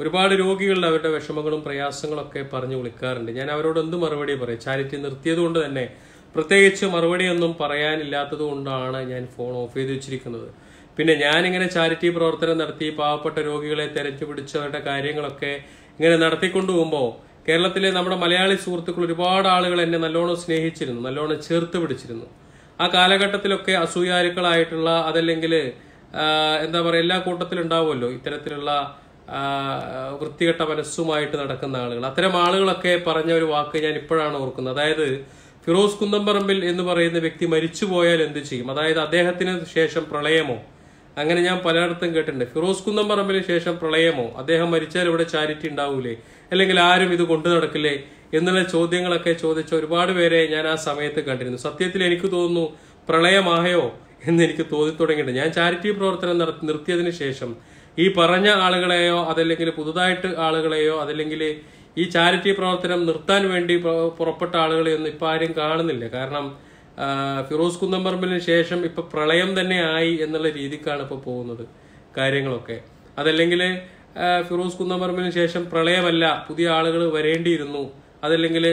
ഒരുപാട് രോഗികളുടെ അവരുടെ വിഷമങ്ങളും പ്രയാസങ്ങളൊക്കെ പറഞ്ഞു വിളിക്കാറുണ്ട്. ഞാൻ അവരോട് എന്ത് മറുപടി പറയും? ചാരിറ്റി നിർത്തിയത് കൊണ്ട് തന്നെ പ്രത്യേകിച്ച് മറുപടിയൊന്നും പറയാനില്ലാത്തത് കൊണ്ടാണ് ഞാൻ ഫോൺ ഓഫ് ചെയ്ത് വെച്ചിരിക്കുന്നത്. പിന്നെ ഞാനിങ്ങനെ ചാരിറ്റി പ്രവർത്തനം നടത്തി പാവപ്പെട്ട രോഗികളെ തെരഞ്ഞു പിടിച്ചവരുടെ കാര്യങ്ങളൊക്കെ ഇങ്ങനെ നടത്തിക്കൊണ്ടു പോകുമ്പോൾ കേരളത്തിലെ നമ്മുടെ മലയാളി സുഹൃത്തുക്കൾ ഒരുപാട് ആളുകൾ എന്നെ നല്ലോണം സ്നേഹിച്ചിരുന്നു നല്ലോണം ചേർത്ത് പിടിച്ചിരുന്നു. ആ കാലഘട്ടത്തിലൊക്കെ അസൂയാരുക്കളായിട്ടുള്ള അതല്ലെങ്കിൽ എന്താ പറയുക എല്ലാ കൂട്ടത്തിലുണ്ടാവുമല്ലോ ഇത്തരത്തിലുള്ള വൃത്തികെട്ട മനസ്സുമായിട്ട് നടക്കുന്ന ആളുകൾ. അത്തരം ആളുകളൊക്കെ പറഞ്ഞ ഒരു വാക്ക് ഞാൻ ഇപ്പോഴാണ് ഓർക്കുന്നത്. അതായത് ഫിറോസ് കുന്തംപറമ്പിൽ എന്ന് പറയുന്ന വ്യക്തി മരിച്ചു പോയാൽ എന്ത് ചെയ്യും? അതായത് അദ്ദേഹത്തിന് ശേഷം പ്രളയമോ? അങ്ങനെ ഞാൻ പലയിടത്തും കേട്ടിട്ടുണ്ട്. ഫിറോസ് കുന്നംപറമ്പിന് ശേഷം പ്രളയമോ? അദ്ദേഹം മരിച്ചാൽ ഇവിടെ ചാരിറ്റി ഉണ്ടാവൂലേ? അല്ലെങ്കിൽ ആരും ഇത് കൊണ്ടു നടക്കില്ലേ? എന്നുള്ള ചോദ്യങ്ങളൊക്കെ ചോദിച്ച ഒരുപാട് പേരെ ഞാൻ ആ സമയത്ത് കണ്ടിരുന്നു. സത്യത്തിൽ എനിക്ക് തോന്നുന്നു പ്രളയമായോ എന്ന് എനിക്ക് തോന്നി തുടങ്ങിയിട്ടുണ്ട് ഞാൻ ചാരിറ്റി പ്രവർത്തനം നടത്തി നിർത്തിയതിന് ശേഷം ഈ പറഞ്ഞ ആളുകളെയോ അതല്ലെങ്കിൽ പുതുതായിട്ട് ആളുകളെയോ അതല്ലെങ്കിൽ ഈ ചാരിറ്റി പ്രവർത്തനം നിർത്താൻ വേണ്ടി പുറപ്പെട്ട ആളുകളെയൊന്നും ഇപ്പം ആരും കാണുന്നില്ല. കാരണം ഫിറോസ് കുന്നംപറമ്പിന് ശേഷം ഇപ്പൊ പ്രളയം തന്നെ ആയി എന്നുള്ള രീതിക്കാണ് ഇപ്പൊ പോകുന്നത് കാര്യങ്ങളൊക്കെ. അതല്ലെങ്കിൽ ഫിറോസ് കുന്നംപറമ്പിന് ശേഷം പ്രളയമല്ല പുതിയ ആളുകൾ വരേണ്ടിയിരുന്നു. അതല്ലെങ്കിൽ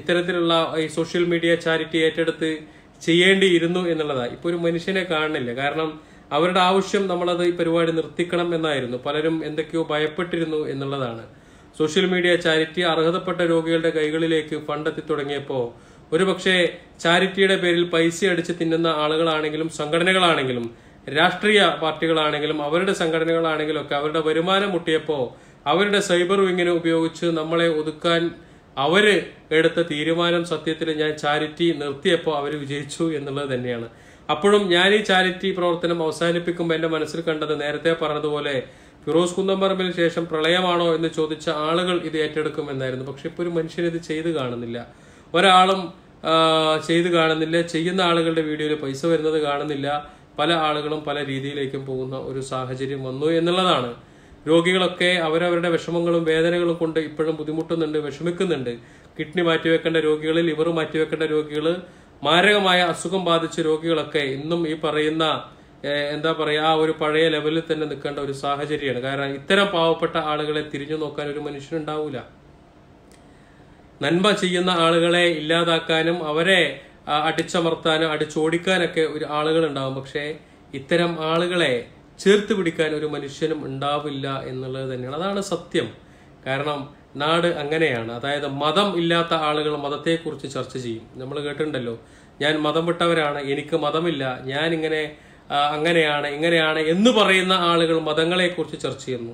ഇത്തരത്തിലുള്ള ഈ സോഷ്യൽ മീഡിയ ചാരിറ്റി ഏറ്റെടുത്ത് ചെയ്യേണ്ടിയിരുന്നു എന്നുള്ളതാണ് ഇപ്പൊ ഒരു മനുഷ്യനെ കാണുന്നില്ല. കാരണം അവരുടെ ആവശ്യം നമ്മളത് ഈ പരിപാടി നിർത്തിക്കണം എന്നായിരുന്നു. പലരും എന്തൊക്കെയോ ഭയപ്പെട്ടിരുന്നു എന്നുള്ളതാണ്. സോഷ്യൽ മീഡിയ ചാരിറ്റി അർഹതപ്പെട്ട രോഗികളുടെ കൈകളിലേക്ക് ഫണ്ടെത്തി തുടങ്ങിയപ്പോൾ ഒരുപക്ഷെ ചാരിറ്റിയുടെ പേരിൽ പൈസ അടിച്ച് തിന്നുന്ന ആളുകളാണെങ്കിലും സംഘടനകളാണെങ്കിലും രാഷ്ട്രീയ പാർട്ടികളാണെങ്കിലും അവരുടെ സംഘടനകളാണെങ്കിലും ഒക്കെ അവരുടെ വരുമാനം മുട്ടിയപ്പോൾ അവരുടെ സൈബർ വിങ്ങിനെ ഉപയോഗിച്ച് നമ്മളെ ഒതുക്കാൻ അവർ എടുത്ത തീരുമാനം സത്യത്തിൽ ഞാൻ ചാരിറ്റി നിർത്തിയപ്പോൾ അവർ വിജയിച്ചു എന്നുള്ളത് തന്നെയാണ്. അപ്പോഴും ഞാൻ ഈ ചാരിറ്റി പ്രവർത്തനം അവസാനിപ്പിക്കുമ്പോൾ എന്റെ മനസ്സിൽ കണ്ടത് നേരത്തെ പറഞ്ഞതുപോലെ ഫിറോസ് കുന്നംപറമ്പിന് ശേഷം പ്രളയമാണോ എന്ന് ചോദിച്ച ആളുകൾ ഇത് ഏറ്റെടുക്കുമെന്നായിരുന്നു. പക്ഷെ ഇപ്പൊ ഒരു മനുഷ്യൻ ഇത് ചെയ്തു കാണുന്നില്ല. ഒരാളും ചെയ്ത് കാണുന്നില്ല. ചെയ്യുന്ന ആളുകളുടെ വീഡിയോയിൽ പൈസ വരുന്നത് കാണുന്നില്ല. പല ആളുകളും പല രീതിയിലേക്കും പോകുന്ന ഒരു സാഹചര്യം വന്നു എന്നുള്ളതാണ്. രോഗികളൊക്കെ അവരവരുടെ വിഷമങ്ങളും വേദനകളും കൊണ്ട് ഇപ്പോഴും ബുദ്ധിമുട്ടുന്നുണ്ട് വിഷമിക്കുന്നുണ്ട്. കിഡ്നി മാറ്റിവെക്കേണ്ട രോഗികൾ ലിവർ മാറ്റിവെക്കേണ്ട രോഗികൾ മാരകമായ അസുഖം ബാധിച്ച രോഗികളൊക്കെ ഇന്നും ഈ പറയുന്ന എന്താ പറയാ ആ ഒരു പഴയ ലെവലിൽ തന്നെ നിൽക്കേണ്ട ഒരു സാഹചര്യമാണ്. കാരണം ഇത്തരം പാവപ്പെട്ട ആളുകളെ തിരിഞ്ഞു നോക്കാൻ ഒരു മനുഷ്യനുണ്ടാവൂല നന്മ ചെയ്യുന്ന ആളുകളെ ഇല്ലാതാക്കാനും അവരെ അടിച്ചമർത്താനും അടിച്ചോടിക്കാനൊക്കെ ഒരു ആളുകൾ ഉണ്ടാവും പക്ഷേ ഇത്തരം ആളുകളെ ചേർത്ത് പിടിക്കാൻ ഒരു മനുഷ്യനും ഉണ്ടാവില്ല എന്നുള്ളത് തന്നെയാണ്. അതാണ് സത്യം. കാരണം നാട് അങ്ങനെയാണ്. അതായത് മതം ഇല്ലാത്ത ആളുകൾ മതത്തെക്കുറിച്ച് ചർച്ച ചെയ്യും. നമ്മൾ കേട്ടിട്ടുണ്ടല്ലോ ഞാൻ മതം വിട്ടവരാണ് എനിക്ക് മതമില്ല ഞാൻ ഇങ്ങനെ അങ്ങനെയാണ് ഇങ്ങനെയാണ് എന്ന് പറയുന്ന ആളുകൾ മതങ്ങളെക്കുറിച്ച് ചർച്ച ചെയ്യുന്നു.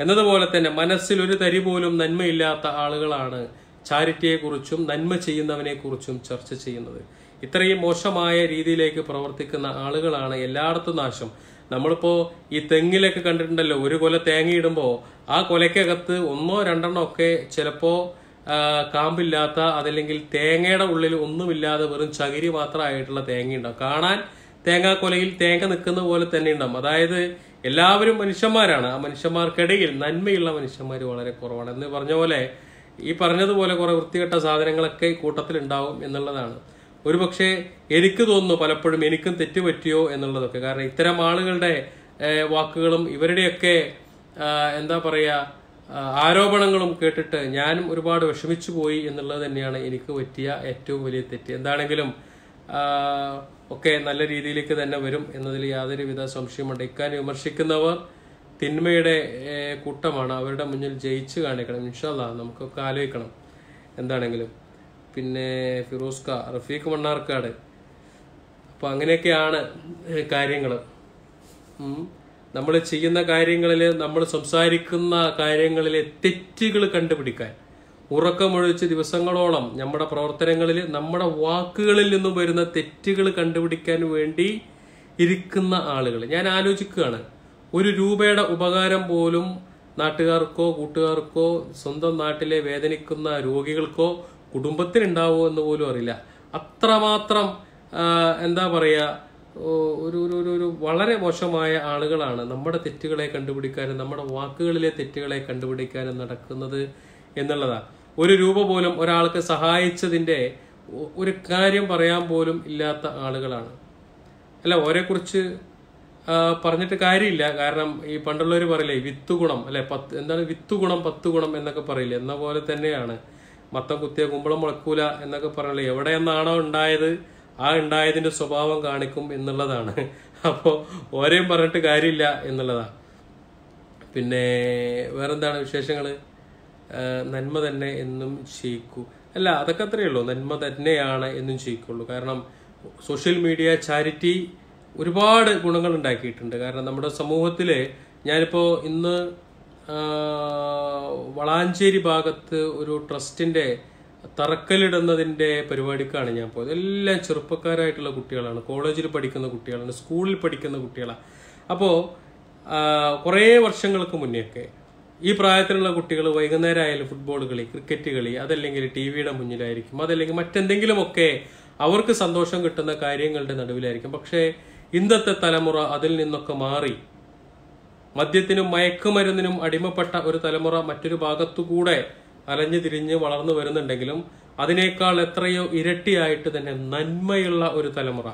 എന്നതുപോലെ തന്നെ മനസ്സിൽ ഒരു തരി പോലും നന്മയില്ലാത്ത ആളുകളാണ് ചാരിറ്റിയെക്കുറിച്ചും നന്മ ചെയ്യുന്നവനെക്കുറിച്ചും ചർച്ച ചെയ്യുന്നത്. ഇത്രയും മോശമായ രീതിയിലേക്ക് പ്രവർത്തിക്കുന്ന ആളുകളാണ് എല്ലായിടത്തും നാശം. നമ്മളിപ്പോ ഈ തെങ്ങിലൊക്കെ കണ്ടിട്ടുണ്ടല്ലോ ഒരു കൊല തേങ്ങയിടുമ്പോ ആ കൊലക്കകത്ത് ഒന്നോ രണ്ടെണ്ണോ ഒക്കെ ചിലപ്പോ കാമ്പില്ലാത്ത അതല്ലെങ്കിൽ തേങ്ങയുടെ ഉള്ളിൽ ഒന്നുമില്ലാതെ വെറും ചകിരി മാത്രമായിട്ടുള്ള തേങ്ങ ഉണ്ടാവും. കാണാൻ തേങ്ങാക്കൊലയിൽ തേങ്ങ നിൽക്കുന്ന പോലെ തന്നെ ഉണ്ടാവും. അതായത് എല്ലാവരും മനുഷ്യന്മാരാണ്. ആ മനുഷ്യന്മാർക്കിടയിൽ നന്മയുള്ള മനുഷ്യന്മാർ വളരെ കുറവാണ്. എന്ന് പറഞ്ഞ പോലെ ഈ പറഞ്ഞതുപോലെ കുറെ വൃത്തികെട്ട സാധനങ്ങളൊക്കെ ഈ കൂട്ടത്തിൽ ഉണ്ടാവും എന്നുള്ളതാണ്. ഒരുപക്ഷെ എനിക്ക് തോന്നുന്നു പലപ്പോഴും എനിക്കും തെറ്റുപറ്റിയോ എന്നുള്ളതൊക്കെ. കാരണം ഇത്തരം ആളുകളുടെ വാക്കുകളും ഇവരുടെയൊക്കെ എന്താ പറയുക ആരോപണങ്ങളും കേട്ടിട്ട് ഞാനും ഒരുപാട് വിഷമിച്ചു പോയി എന്നുള്ളത് തന്നെയാണ് എനിക്ക് പറ്റിയ ഏറ്റവും വലിയ തെറ്റ്. എന്താണെങ്കിലും ഒക്കെ നല്ല രീതിയിലേക്ക് തന്നെ വരും എന്നതിൽ യാതൊരുവിധ സംശയമുണ്ട് ഇക്കാര്യം വിമർശിക്കുന്നവർ തിന്മയുടെ കൂട്ടമാണ്. അവരുടെ മുന്നിൽ ജയിച്ചു കാണിക്കണം. ഇൻഷാല്ല നമുക്കൊക്കെ ആലോചിക്കണം. എന്താണെങ്കിലും. പിന്നെ ഫിറോസ് ഖാ റഫീഖ് മണ്ണാർക്കാട്. അപ്പൊ അങ്ങനെയൊക്കെയാണ് കാര്യങ്ങൾ നമ്മൾ ചെയ്യുന്ന കാര്യങ്ങളിൽ നമ്മൾ സംസാരിക്കുന്ന കാര്യങ്ങളിലെ തെറ്റുകൾ കണ്ടുപിടിക്കാൻ. ഉറക്കമൊഴിച്ച് ദിവസങ്ങളോളം നമ്മുടെ പ്രവർത്തനങ്ങളിൽ നമ്മുടെ വാക്കുകളിൽ നിന്നും വരുന്ന തെറ്റുകൾ കണ്ടുപിടിക്കാൻ വേണ്ടി ഇരിക്കുന്ന ആളുകൾ ഞാൻ ആലോചിക്കുകയാണ്. ഒരു രൂപയുടെ ഉപകാരം പോലും നാട്ടുകാർക്കോ കൂട്ടുകാർക്കോ സ്വന്തം നാട്ടിലെ വേദനിക്കുന്ന രോഗികൾക്കോ കുടുംബത്തിനുണ്ടാവോ എന്ന് പോലും അറിയില്ല. അത്രമാത്രം എന്താ പറയുക ഒരു ഒരു ഒരു ഒരു വളരെ മോശമായ ആളുകളാണ് നമ്മുടെ തെറ്റുകളെ കണ്ടുപിടിക്കാനും നമ്മുടെ വാക്കുകളിലെ തെറ്റുകളെ കണ്ടുപിടിക്കാനും നടക്കുന്നത് എന്നുള്ളതാണ് ഒരു രൂപ പോലും ഒരാൾക്ക് സഹായിച്ചതിന്റെ ഒരു കാര്യം പറയാൻ പോലും ഇല്ലാത്ത ആളുകളാണ്. അല്ല ഓരെക്കുറിച്ച് പറഞ്ഞിട്ട് കാര്യമില്ല. കാരണം ഈ പണ്ടുള്ളവർ പറയില്ലേ വിത്തുഗുണം അല്ലെ പത്ത് എന്താണ് വിത്തുഗുണം പത്ത് ഗുണം എന്നൊക്കെ പറയില്ലേ? എന്ന പോലെ തന്നെയാണ്. മത്തം കുത്തിയ കുമ്പളം മുളക്കൂല എന്നൊക്കെ പറഞ്ഞല്ലോ? എവിടെ നിന്നാണോ ഉണ്ടായത് ആ ഉണ്ടായതിന്റെ സ്വഭാവം കാണിക്കും എന്നുള്ളതാണ്. അപ്പോൾ ഓരെയും പറഞ്ഞിട്ട് കാര്യമില്ല എന്നുള്ളതാണ് പിന്നെ വേറെന്താണ് വിശേഷങ്ങൾ നന്മ തന്നെ എന്നും ചെയ്യിക്കൂ. അല്ല അതൊക്കെ അത്രയേ ഉള്ളൂ. നന്മ തന്നെയാണ് എന്നും ചെയ്യിക്കുള്ളൂ. കാരണം സോഷ്യൽ മീഡിയ ചാരിറ്റി ഒരുപാട് ഗുണങ്ങൾ ഉണ്ടാക്കിയിട്ടുണ്ട്. കാരണം നമ്മുടെ സമൂഹത്തിൽ ഞാനിപ്പോ ഇന്ന് വളാഞ്ചേരി ഭാഗത്ത് ഒരു ട്രസ്റ്റിന്റെ തറക്കല്ലിടുന്നതിന്റെ പരിപാടിക്കാണ് ഞാൻ പോയത്. എല്ലാം ചെറുപ്പക്കാരായിട്ടുള്ള കുട്ടികളാണ്. കോളേജിൽ പഠിക്കുന്ന കുട്ടികളാണ്. സ്കൂളിൽ പഠിക്കുന്ന കുട്ടികളാണ്. അപ്പോൾ കുറേ വർഷങ്ങൾക്ക് മുന്നെയൊക്കെ ഈ പ്രായത്തിലുള്ള കുട്ടികൾ വൈകുന്നേരം ആയാലും ഫുട്ബോൾ കളി ക്രിക്കറ്റ് കളി അതല്ലെങ്കിൽ ടി വിയുടെ മുന്നിലായിരിക്കും അതല്ലെങ്കിൽ മറ്റെന്തെങ്കിലുമൊക്കെ അവർക്ക് സന്തോഷം കിട്ടുന്ന കാര്യങ്ങളുടെ നടുവിലായിരിക്കും. പക്ഷേ ഇന്നത്തെ തലമുറ അതിൽ നിന്നൊക്കെ മാറി മദ്യത്തിനും മയക്കുമരുന്നിനും അടിമപ്പെട്ട ഒരു തലമുറ മറ്റൊരു ഭാഗത്തുകൂടെ അലഞ്ഞു തിരിഞ്ഞ് വളർന്നു വരുന്നുണ്ടെങ്കിലും അതിനേക്കാൾ എത്രയോ ഇരട്ടിയായിട്ട് തന്നെ നന്മയുള്ള ഒരു തലമുറ.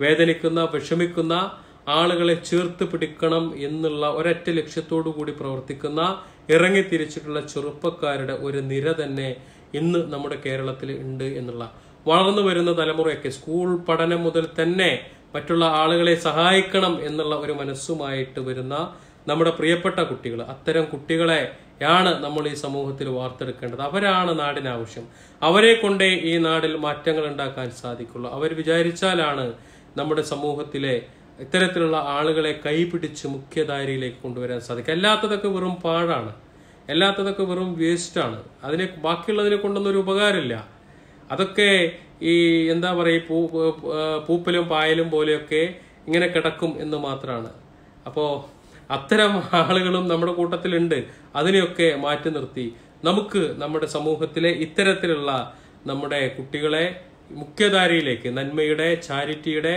വേദനിക്കുന്ന വിഷമിക്കുന്ന ആളുകളെ ചേർത്ത് പിടിക്കണം എന്നുള്ള ഒരൊറ്റ ലക്ഷ്യത്തോടു കൂടി പ്രവർത്തിക്കുന്ന ഇറങ്ങിത്തിരിച്ചിട്ടുള്ള ചെറുപ്പക്കാരുടെ ഒരു നിര തന്നെ ഇന്ന് നമ്മുടെ കേരളത്തിൽ ഉണ്ട് എന്നുള്ള. വളർന്നു വരുന്ന തലമുറയൊക്കെ സ്കൂൾ പഠനം മുതൽ തന്നെ മറ്റുള്ള ആളുകളെ സഹായിക്കണം എന്നുള്ള ഒരു മനസ്സുമായിട്ട് വരുന്ന നമ്മുടെ പ്രിയപ്പെട്ട കുട്ടികൾ അത്തരം കുട്ടികളെയാണ് നമ്മൾ ഈ സമൂഹത്തിൽ വാർത്തെടുക്കേണ്ടത്. അവരാണ് നാടിന് ആവശ്യം. അവരെ കൊണ്ടേ ഈ നാടിൽ മാറ്റങ്ങൾ ഉണ്ടാക്കാൻ സാധിക്കുള്ളൂ. അവർ വിചാരിച്ചാലാണ് നമ്മുടെ സമൂഹത്തിലെ ഇത്തരത്തിലുള്ള ആളുകളെ കൈപിടിച്ച് മുഖ്യധാരയിലേക്ക് കൊണ്ടുവരാൻ സാധിക്കും അല്ലാത്തതൊക്കെ വെറും പാഴാണ്. അല്ലാത്തതൊക്കെ വെറും വേസ്റ്റാണ്. അതിനെ ബാക്കിയുള്ളതിനെ കൊണ്ടൊന്നും ഒരു ഉപകാരമില്ല. അതൊക്കെ ഈ എന്താ പറയുക പൂ- പൂപ്പലും പായലും പോലെയൊക്കെ ഇങ്ങനെ കിടക്കും എന്ന് മാത്രമാണ് അപ്പോൾ അത്തരം ആളുകളും നമ്മുടെ കൂട്ടത്തിലുണ്ട്. അതിനെയൊക്കെ മാറ്റി നിർത്തി. നമുക്ക് നമ്മുടെ സമൂഹത്തിലെ ഇത്തരത്തിലുള്ള നമ്മുടെ കുട്ടികളെ മുഖ്യധാരയിലേക്ക് നന്മയുടെ ചാരിറ്റിയുടെ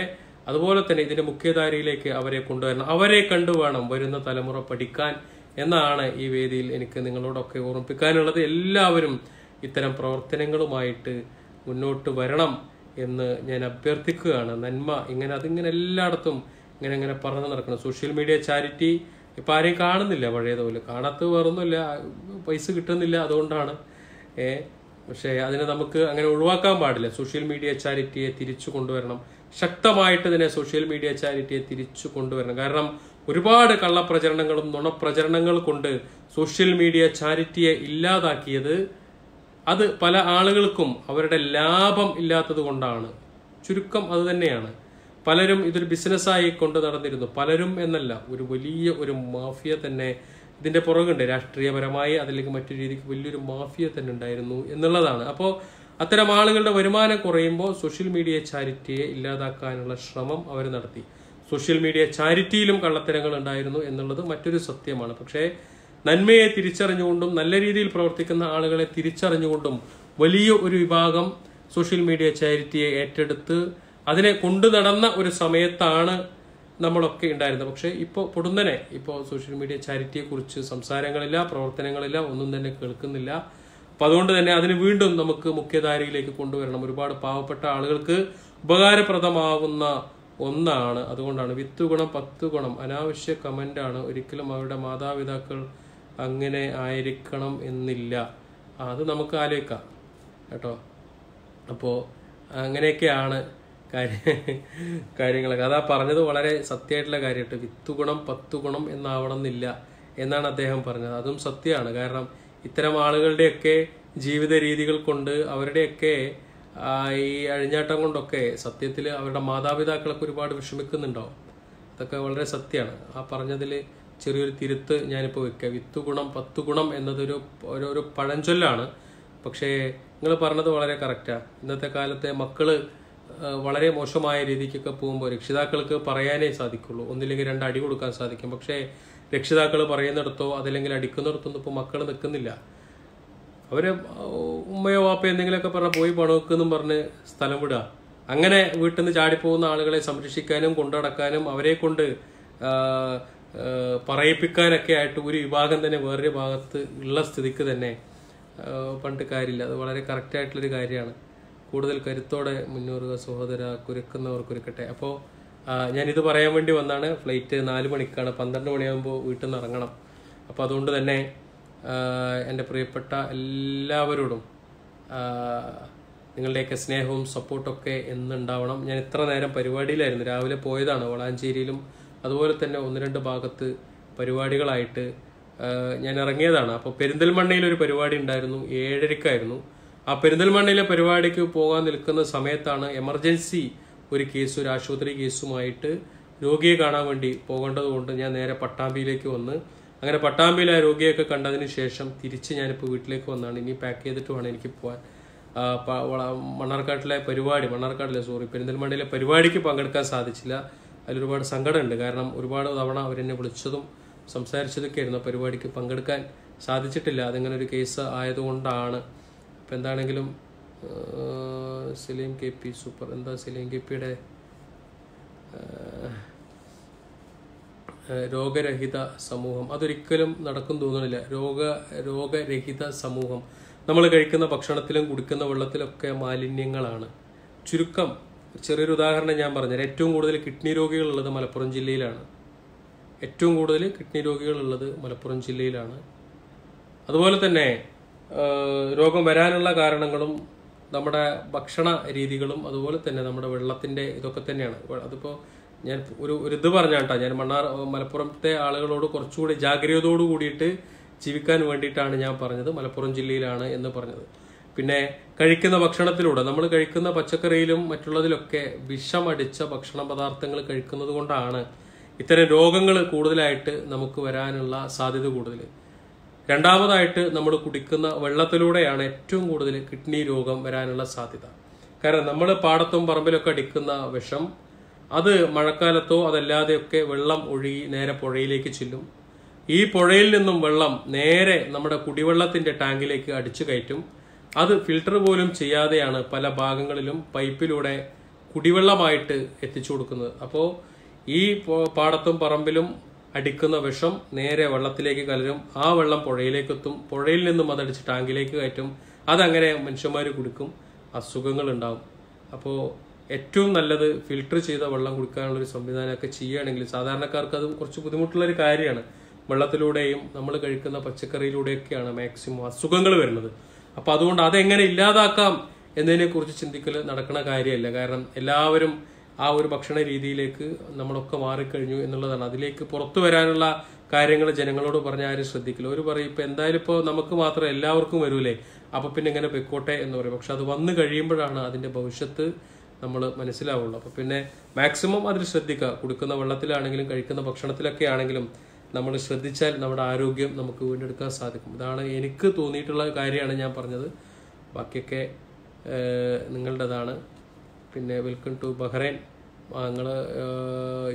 അതുപോലെ തന്നെ ഇതിന്റെ മുഖ്യധാരയിലേക്ക് അവരെ കൊണ്ടുവരണം. അവരെ കണ്ടു വേണം വരുന്ന തലമുറ പഠിക്കാൻ എന്നാണ് ഈ വേദിയിൽ എനിക്ക് നിങ്ങളോടൊക്കെ ഓർമ്മിപ്പിക്കാനുള്ളത്. എല്ലാവരും ഇത്തരം പ്രവർത്തനങ്ങളുമായിട്ട് മുന്നോട്ട് വരണം എന്ന് ഞാൻ അഭ്യർത്ഥിക്കുകയാണ്. നന്മ ഇങ്ങനെ അതിങ്ങനെ എല്ലായിടത്തും ഇങ്ങനെ ഇങ്ങനെ പറഞ്ഞു നടക്കണം. സോഷ്യൽ മീഡിയ ചാരിറ്റി ഇപ്പം ആരെയും കാണുന്നില്ല. പഴയതുപോലെ കാണാത്ത വേറൊന്നുമില്ല. പൈസ കിട്ടുന്നില്ല അതുകൊണ്ടാണ്. ഏ പക്ഷേ അതിനെ നമുക്ക് അങ്ങനെ ഒഴിവാക്കാൻ പാടില്ല. സോഷ്യൽ മീഡിയ ചാരിറ്റിയെ തിരിച്ചു കൊണ്ടുവരണം. ശക്തമായിട്ട് തന്നെ സോഷ്യൽ മീഡിയ ചാരിറ്റിയെ തിരിച്ചു കൊണ്ടുവരണം. കാരണം ഒരുപാട് കള്ളപ്രചരണങ്ങളും നുണപ്രചരണങ്ങൾ കൊണ്ട് സോഷ്യൽ മീഡിയ ചാരിറ്റിയെ ഇല്ലാതാക്കിയത് അത് പല ആളുകൾക്കും അവരുടെ ലാഭം ഇല്ലാത്തത് കൊണ്ടാണ്. ചുരുക്കം അത് തന്നെയാണ്. പലരും ഇതൊരു ബിസിനസ്സായി കൊണ്ട് നടന്നിരുന്നു. പലരും എന്നല്ല ഒരു വലിയ ഒരു മാഫിയ തന്നെ ഇതിന്റെ പുറകുണ്ട്. രാഷ്ട്രീയപരമായി അതിലേക്ക് മറ്റു രീതിക്ക് വലിയൊരു മാഫിയ തന്നെ ഉണ്ടായിരുന്നു എന്നുള്ളതാണ്. അപ്പോൾ അത്തരം ആളുകളുടെ വരുമാനം കുറയുമ്പോൾ സോഷ്യൽ മീഡിയ ചാരിറ്റിയെ ഇല്ലാതാക്കാനുള്ള ശ്രമം അവർ നടത്തി. സോഷ്യൽ മീഡിയ ചാരിറ്റിയിലും കള്ളത്തരങ്ങൾ ഉണ്ടായിരുന്നു എന്നുള്ളത് മറ്റൊരു സത്യമാണ്. പക്ഷേ നന്മയെ തിരിച്ചറിഞ്ഞുകൊണ്ടും നല്ല രീതിയിൽ പ്രവർത്തിക്കുന്ന ആളുകളെ തിരിച്ചറിഞ്ഞുകൊണ്ടും വലിയ ഒരു വിഭാഗം സോഷ്യൽ മീഡിയ ചാരിറ്റിയെ ഏറ്റെടുത്ത് അതിനെ കൊണ്ടു നടന്ന ഒരു സമയത്താണ് നമ്മളൊക്കെ ഉണ്ടായിരുന്നത്. പക്ഷേ ഇപ്പോൾ പൊടുന്നനെ ഇപ്പോൾ സോഷ്യൽ മീഡിയ ചാരിറ്റിയെക്കുറിച്ച് സംസാരങ്ങളില്ല പ്രവർത്തനങ്ങളില്ല ഒന്നും തന്നെ കേൾക്കുന്നില്ല. അപ്പം അതുകൊണ്ട് തന്നെ അതിന് വീണ്ടും നമുക്ക് മുഖ്യധാരയിലേക്ക് കൊണ്ടുവരണം. ഒരുപാട് പാവപ്പെട്ട ആളുകൾക്ക് ഉപകാരപ്രദമാവുന്ന ഒന്നാണ്. അതുകൊണ്ടാണ് വിത്ത് ഗുണം പത്ത് ഗുണം. അനാവശ്യ കമന്റാണ് ഒരിക്കലും അവരുടെ മാതാപിതാക്കൾ അങ്ങനെ ആയിരിക്കണം എന്നില്ല. അത് നമുക്ക് ആലോചിക്കാം. കേട്ടോ? അപ്പോൾ അങ്ങനെയൊക്കെയാണ് കാര്യങ്ങളൊക്കെ. അതാ പറഞ്ഞത് വളരെ സത്യമായിട്ടുള്ള കാര്യമായിട്ട്. വിത്ത് ഗുണം പത്ത് ഗുണം എന്നാവണം എന്നില്ല എന്നാണ് അദ്ദേഹം പറഞ്ഞത്. അതും സത്യമാണ്. കാരണം ഇത്തരം ആളുകളുടെയൊക്കെ ജീവിത രീതികൾ കൊണ്ട് അവരുടെയൊക്കെ ഈ അഴിഞ്ഞാട്ടം കൊണ്ടൊക്കെ സത്യത്തിൽ അവരുടെ മാതാപിതാക്കളൊക്കെ ഒരുപാട് വിഷമിക്കുന്നുണ്ടാവും അതൊക്കെ വളരെ സത്യമാണ്. ആ പറഞ്ഞതിൽ ചെറിയൊരു തിരുത്ത് ഞാനിപ്പോൾ വെക്കുക വിത്ത് ഗുണം പത്ത് ഗുണം എന്നതൊരു ഒരു പഴഞ്ചൊല്ലാണ്. പക്ഷേ നിങ്ങൾ പറഞ്ഞത് വളരെ കറക്റ്റാണ് ഇന്നത്തെ കാലത്തെ മക്കൾ വളരെ മോശമായ രീതിക്കൊക്കെ പോകുമ്പോൾ രക്ഷിതാക്കൾക്ക് പറയാനേ സാധിക്കുള്ളൂ. ഒന്നില്ലെങ്കിൽ രണ്ട് അടി കൊടുക്കാൻ സാധിക്കും. പക്ഷേ രക്ഷിതാക്കൾ പറയുന്നിടത്തോ അതല്ലെങ്കിൽ അടിക്കുന്നിടത്തൊന്നും ഇപ്പോൾ മക്കൾ നിൽക്കുന്നില്ല അവർ ഉമ്മയോ വാപ്പയോ എന്തെങ്കിലുമൊക്കെ പറഞ്ഞ പോയി പണോക്കെന്നും പറഞ്ഞ് സ്ഥലം വിടുക. അങ്ങനെ വീട്ടിൽ നിന്ന് ചാടിപ്പോകുന്ന ആളുകളെ സംരക്ഷിക്കാനും കൊണ്ടടക്കാനും അവരെ കൊണ്ട് പറയിപ്പിക്കാനൊക്കെ ആയിട്ട് ഒരു വിഭാഗം തന്നെ വേറൊരു ഭാഗത്ത് ഉള്ള സ്ഥിതിക്ക് തന്നെ പണ്ട് കാര്യമില്ല. അത് വളരെ കറക്റ്റായിട്ടുള്ളൊരു കാര്യമാണ്. കൂടുതൽ കരുത്തോടെ മുന്നേറുക സഹോദര കുരുക്കുന്നവർ കുരുക്കട്ടെ അപ്പോൾ ഞാനിത് പറയാൻ വേണ്ടി വന്നാണ്. ഫ്ലൈറ്റ് നാല് മണിക്കാണ്. പന്ത്രണ്ട് മണിയാകുമ്പോൾ വീട്ടിൽ നിന്ന് ഇറങ്ങണം. അപ്പോൾ അതുകൊണ്ട് തന്നെ എന്റെ പ്രിയപ്പെട്ട എല്ലാവരോടും നിങ്ങളുടെയൊക്കെ സ്നേഹവും സപ്പോർട്ടൊക്കെ എന്നുണ്ടാവണം. ഞാൻ ഇത്ര നേരം പരിപാടിയിലായിരുന്നു. രാവിലെ പോയതാണ് വളാഞ്ചേരിയിലും അതുപോലെ തന്നെ ഒന്ന് രണ്ട് ഭാഗത്ത് പരിപാടികളായിട്ട് ഞാൻ ഇറങ്ങിയതാണ്. അപ്പോൾ പെരിന്തൽമണ്ണയിൽ ഒരു പരിപാടി ഉണ്ടായിരുന്നു. ഏഴരക്കായിരുന്നു ആ പെരിന്തൽമണ്ണയിലെ പരിപാടിക്ക് പോകാൻ നിൽക്കുന്ന സമയത്താണ് എമർജൻസി ഒരു കേസ് ഒരു ആശുപത്രി കേസുമായിട്ട് രോഗിയെ കാണാൻ വേണ്ടി പോകേണ്ടതുകൊണ്ട് ഞാൻ നേരെ പട്ടാമ്പിയിലേക്ക് വന്ന് അങ്ങനെ പട്ടാമ്പിയിൽ ആ രോഗിയൊക്കെ കണ്ടതിന് ശേഷം തിരിച്ച് ഞാനിപ്പോൾ വീട്ടിലേക്ക് വന്നാണ്. ഇനി പാക്ക് ചെയ്തിട്ട് വേണം എനിക്ക് പോകാൻ മണ്ണാർക്കാട്ടിലെ പരിപാടി മണ്ണാർക്കാട്ടിലെ സോറി പെരിന്തൽമണ്ണയിലെ പരിപാടിക്ക് പങ്കെടുക്കാൻ സാധിച്ചില്ല. അതിലൊരുപാട് സങ്കടമുണ്ട്. കാരണം ഒരുപാട് തവണ അവരെന്നെ വിളിച്ചതും സംസാരിച്ചതൊക്കെ ആയിരുന്നു പരിപാടിക്ക് പങ്കെടുക്കാൻ സാധിച്ചിട്ടില്ല. അതിങ്ങനെ ഒരു കേസ് ആയതുകൊണ്ടാണ് ഇപ്പം എന്താണെങ്കിലും സലീം കെ പി സൂപ്പർ എന്താ സലീം കെ പിയുടെ രോഗരഹിത സമൂഹം? അതൊരിക്കലും നടക്കും തോന്നണില്ല രോഗ രോഗരഹിത സമൂഹം. നമ്മൾ കഴിക്കുന്ന ഭക്ഷണത്തിലും കുടിക്കുന്ന വെള്ളത്തിലൊക്കെ മാലിന്യങ്ങളാണ്. ചുരുക്കം ചെറിയൊരു ഉദാഹരണം ഞാൻ പറഞ്ഞുതരാം. ഏറ്റവും കൂടുതൽ കിഡ്നി രോഗികളുള്ളത് മലപ്പുറം ജില്ലയിലാണ്. ഏറ്റവും കൂടുതൽ കിഡ്നി രോഗികളുള്ളത് മലപ്പുറം ജില്ലയിലാണ്. അതുപോലെ തന്നെ രോഗം വരാനുള്ള കാരണങ്ങളും നമ്മുടെ ഭക്ഷണ രീതികളും അതുപോലെ തന്നെ നമ്മുടെ വെള്ളത്തിന്റെ ഇതൊക്കെ തന്നെയാണ്. അതിപ്പോൾ അതിപ്പോ ഞാൻ ഒരു ഒരു ഇത് പറഞ്ഞാട്ടാ ഞാൻ മണ്ണാർ മലപ്പുറത്തെ ആളുകളോട് കുറച്ചുകൂടി ജാഗ്രതയോട് കൂടിയിട്ട് ജീവിക്കാൻ വേണ്ടിയിട്ടാണ് ഞാൻ പറഞ്ഞത് മലപ്പുറം ജില്ലയിലാണ് എന്ന് പറഞ്ഞത്. പിന്നെ കഴിക്കുന്ന ഭക്ഷണത്തിലൂടെ നമ്മൾ കഴിക്കുന്ന പച്ചക്കറിയിലും മറ്റുള്ളതിലൊക്കെ വിഷമടിച്ച ഭക്ഷണ പദാർത്ഥങ്ങൾ കഴിക്കുന്നത് കൊണ്ടാണ് ഇത്തരം രോഗങ്ങൾ കൂടുതലായിട്ട് നമുക്ക് വരാനുള്ള സാധ്യത കൂടുതൽ രണ്ടാമതായിട്ട് നമ്മൾ കുടിക്കുന്ന വെള്ളത്തിലൂടെയാണ് ഏറ്റവും കൂടുതൽ കിഡ്നി രോഗം വരാനുള്ള സാധ്യത. കാരണം നമ്മൾ പാടത്തും പറമ്പിലൊക്കെ അടിക്കുന്ന വിഷം അത് മഴക്കാലത്തോ അതല്ലാതെയൊക്കെ വെള്ളം ഒഴുകി നേരെ പുഴയിലേക്ക് ചെല്ലും. ഈ പുഴയിൽ നിന്നും വെള്ളം നേരെ നമ്മുടെ കുടിവെള്ളത്തിന്റെ ടാങ്കിലേക്ക് അടിച്ചു കയറ്റും. അത് ഫിൽട്ടർ പോലും ചെയ്യാതെയാണ് പല ഭാഗങ്ങളിലും പൈപ്പിലൂടെ കുടിവെള്ളമായിട്ട് എത്തിച്ചു കൊടുക്കുന്നത്. അപ്പോൾ ഈ പാടത്തും പറമ്പിലും അടിക്കുന്ന വിഷം നേരെ വെള്ളത്തിലേക്ക് കലരും ആ വെള്ളം പുഴയിലേക്ക് എത്തും പുഴയിൽ നിന്നും അതടിച്ച് ടാങ്കിലേക്ക് കയറ്റും അതങ്ങനെ മനുഷ്യന്മാർ കുടിക്കും അസുഖങ്ങൾ ഉണ്ടാവും അപ്പോൾ ഏറ്റവും നല്ലത് ഫിൽട്ടർ ചെയ്ത വെള്ളം കുടിക്കാനുള്ള ഒരു സംവിധാനമൊക്കെ ചെയ്യുകയാണെങ്കിൽ സാധാരണക്കാർക്ക് അത് കുറച്ച് ബുദ്ധിമുട്ടുള്ള ഒരു കാര്യമാണ്. വെള്ളത്തിലൂടെയും നമ്മൾ കഴിക്കുന്ന പച്ചക്കറിയിലൂടെയൊക്കെയാണ് മാക്സിമം അസുഖങ്ങൾ വരുന്നത്. അപ്പോൾ അതുകൊണ്ട് അതെങ്ങനെ ഇല്ലാതാക്കാം എന്നതിനെക്കുറിച്ച് ചിന്തിക്കൽ നടക്കുന്ന കാര്യമല്ല. കാരണം എല്ലാവരും ആ ഒരു ഭക്ഷണ രീതിയിലേക്ക് നമ്മളൊക്കെ മാറിക്കഴിഞ്ഞു എന്നുള്ളതാണ്. അതിലേക്ക് പുറത്തു വരാനുള്ള കാര്യങ്ങൾ ജനങ്ങളോട് പറഞ്ഞാൽ ആരും ശ്രദ്ധിക്കില്ല. ഒരു പറയും ഇപ്പൊ എന്തായാലും ഇപ്പോൾ നമുക്ക് മാത്രം എല്ലാവർക്കും വരൂലേ? അപ്പൊ പിന്നെ ഇങ്ങനെ പൊയ്ക്കോട്ടെ? എന്ന് പറയും. പക്ഷെ അത് വന്നു കഴിയുമ്പോഴാണ് അതിന്റെ ഭവിഷ്യത്ത് നമ്മൾ മനസ്സിലാവുള്ളൂ. അപ്പൊ പിന്നെ മാക്സിമം അതിൽ ശ്രദ്ധിക്കുക. കൊടുക്കുന്ന വെള്ളത്തിലാണെങ്കിലും കഴിക്കുന്ന ഭക്ഷണത്തിലൊക്കെ ആണെങ്കിലും നമ്മൾ ശ്രദ്ധിച്ചാൽ നമ്മുടെ ആരോഗ്യം നമുക്ക് വീണ്ടെടുക്കാൻ സാധിക്കും. ഇതാണ് എനിക്ക് തോന്നിയിട്ടുള്ള കാര്യമാണ് ഞാൻ പറഞ്ഞത്. ബാക്കിയൊക്കെ നിങ്ങളുടേതാണ്. പിന്നെ വെൽക്കം ടു ബഹ്റൈൻ. ഞങ്ങൾ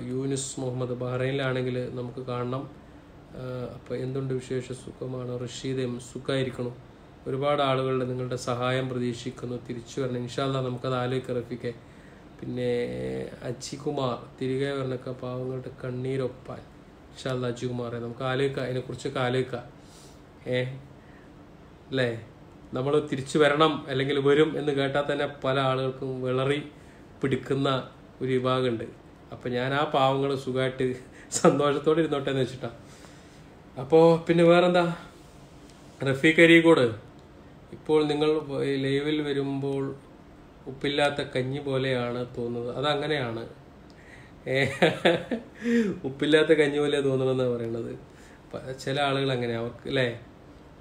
യൂനിസ് മുഹമ്മദ് ബഹ്റൈനിലാണെങ്കിൽ നമുക്ക് കാണണം. അപ്പോൾ എന്തുണ്ട് വിശേഷ സുഖമാണ്? റഷീദയും സുഖമായിരിക്കണം ഒരുപാട് ആളുകളുടെ നിങ്ങളുടെ സഹായം പ്രതീക്ഷിക്കുന്നു. തിരിച്ചു വരണം. ഇൻഷാല്ല നമുക്കത് ആലോചിക്കാം റഫിക്കെ പിന്നെ അജികുമാർ തിരികെ വരണൊക്കെ പാവങ്ങളുടെ കണ്ണീരൊപ്പാൻ ഇൻഷാല്ല അജികുമാറെ നമുക്ക് ആലോചിക്കാം. അതിനെക്കുറിച്ചൊക്കെ ആലോചിക്കാം. ഏ? അല്ലേ? നമ്മൾ തിരിച്ചു വരണം അല്ലെങ്കിൽ വരും എന്ന് കേട്ടാൽ തന്നെ പല ആളുകൾക്കും വിളറി പിടിക്കുന്ന ഒരു വിഭാഗമുണ്ട്. അപ്പം ഞാൻ ആ പാവങ്ങൾ സുഖമായിട്ട് സന്തോഷത്തോടെ ഇരുന്നോട്ടെ എന്ന് വെച്ചിട്ടാ. അപ്പോൾ പിന്നെ വേറെന്താ? റഫീഖ് അരീകോട് ഇപ്പോൾ നിങ്ങൾ ലൈവിൽ വരുമ്പോൾ ഉപ്പില്ലാത്ത കഞ്ഞി പോലെയാണ് തോന്നുന്നത്. അതങ്ങനെയാണ്. ഉപ്പില്ലാത്ത കഞ്ഞി പോലെ തോന്നണമെന്നാണ് പറയണത്. ചില ആളുകൾ അങ്ങനെ അവർക്ക് അല്ലേ?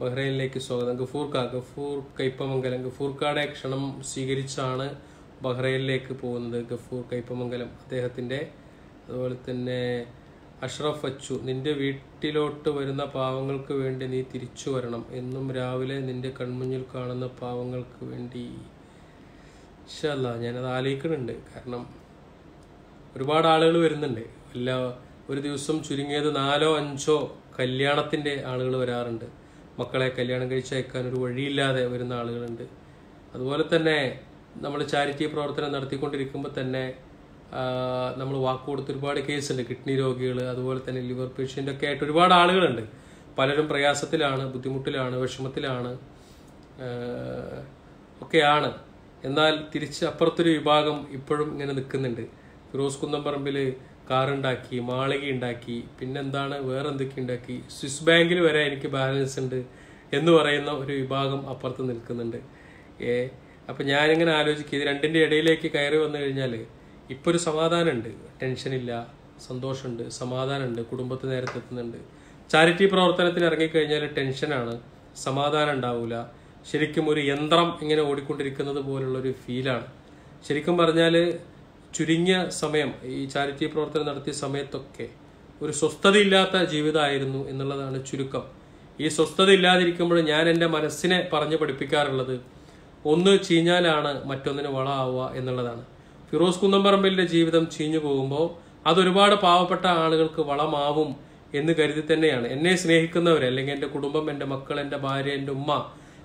ബഹ്റൈനിലേക്ക് സ്വാഗതം. ഗഫൂർക്ക ഗഫൂർ കൈപ്പമംഗലം. ഗഫൂർക്കാടെ ക്ഷണം സ്വീകരിച്ചാണ് ബഹ്റൈനിലേക്ക് പോകുന്നത് ഗഫൂർ കൈപ്പമംഗലം. അദ്ദേഹത്തിന്റെ അതുപോലെ തന്നെ അഷ്റഫ് അച്ചു നിന്റെ വീട്ടിലോട്ട് വരുന്ന പാവങ്ങൾക്ക് വേണ്ടി നീ തിരിച്ചു വരണം. എന്നും രാവിലെ നിന്റെ കൺമുന്നിൽ കാണുന്ന പാവങ്ങൾക്ക് വേണ്ടി. ഇൻഷല്ല ഞാനത് ആലോചിക്കുന്നുണ്ട്. കാരണം ഒരുപാട് ആളുകൾ വരുന്നുണ്ട്. എല്ലാ ഒരു ദിവസം ചുരുങ്ങിയത് നാലോ അഞ്ചോ കല്യാണത്തിന്റെ ആളുകൾ വരാറുണ്ട്. മക്കളെ കല്യാണം കഴിച്ചയക്കാൻ ഒരു വഴിയില്ലാതെ വരുന്ന ആളുകളുണ്ട്. അതുപോലെ തന്നെ നമ്മൾ ചാരിറ്റി പ്രവർത്തനം നടത്തിക്കൊണ്ടിരിക്കുമ്പോൾ തന്നെ നമ്മൾ വാക്ക് കൊടുത്ത് ഒരുപാട് കേസുണ്ട്. കിഡ്നി രോഗികൾ അതുപോലെ തന്നെ ലിവർ പേഷ്യന്റ് ഒക്കെ ആയിട്ട് ഒരുപാട് ആളുകളുണ്ട്. പലരും പ്രയാസത്തിലാണ് ബുദ്ധിമുട്ടിലാണ് വിഷമത്തിലാണ് ഒക്കെയാണ്. എന്നാൽ തിരിച്ച് അപ്പുറത്തൊരു വിഭാഗം ഇപ്പോഴും ഇങ്ങനെ നിൽക്കുന്നുണ്ട്. ഫിറോസ് കുന്നംപറമ്പിൽ കാറുണ്ടാക്കി മാളിക ഉണ്ടാക്കി പിന്നെന്താണ് വേറെ എന്തൊക്കെ ഉണ്ടാക്കി? സ്വിസ് ബാങ്കിൽ വരെ എനിക്ക് ബാലൻസ് ഉണ്ട് എന്ന് പറയുന്ന ഒരു വിഭാഗം അപ്പുറത്ത് നിൽക്കുന്നുണ്ട്. ഏ അപ്പം ഞാനിങ്ങനെ ആലോചിക്കുക ഇത് രണ്ടിന്റെ ഇടയിലേക്ക് കയറി വന്നു കഴിഞ്ഞാൽ ഇപ്പോൾ ഒരു സമാധാനമുണ്ട്. ടെൻഷനില്ല സന്തോഷമുണ്ട് സമാധാനമുണ്ട് കുടുംബത്തെ നേരത്തെ എത്തുന്നുണ്ട്. ചാരിറ്റി പ്രവർത്തനത്തിന് ഇറങ്ങിക്കഴിഞ്ഞാൽ ടെൻഷനാണ് സമാധാനം ഉണ്ടാവില്ല ശരിക്കും ഒരു യന്ത്രം ഇങ്ങനെ ഓടിക്കൊണ്ടിരിക്കുന്നത് പോലുള്ളൊരു ഫീലാണ് ശരിക്കും പറഞ്ഞാൽ ചുരുങ്ങിയ സമയം ഈ ചാരിറ്റി പ്രവർത്തനം നടത്തിയ സമയത്തൊക്കെ ഒരു സ്വസ്ഥതയില്ലാത്ത ജീവിതമായിരുന്നു എന്നുള്ളതാണ് ചുരുക്കം. ഈ സ്വസ്ഥത ഇല്ലാതിരിക്കുമ്പോൾ ഞാൻ എന്റെ മനസ്സിനെ പറഞ്ഞു പഠിപ്പിക്കാറുള്ളത് ഒന്ന് ചീഞ്ഞാലാണ് മറ്റൊന്നിന് വള ആവുക എന്നുള്ളതാണ്. ഫിറോസ് കുന്നംപറമ്പലിന്റെ ജീവിതം ചീഞ്ഞു പോകുമ്പോൾ അതൊരുപാട് പാവപ്പെട്ട ആളുകൾക്ക് വളമാവും എന്ന് കരുതി തന്നെയാണ്. എന്നെ സ്നേഹിക്കുന്നവർ അല്ലെങ്കിൽ എന്റെ കുടുംബം എന്റെ മക്കൾ എന്റെ ഭാര്യ എന്റെ ഉമ്മ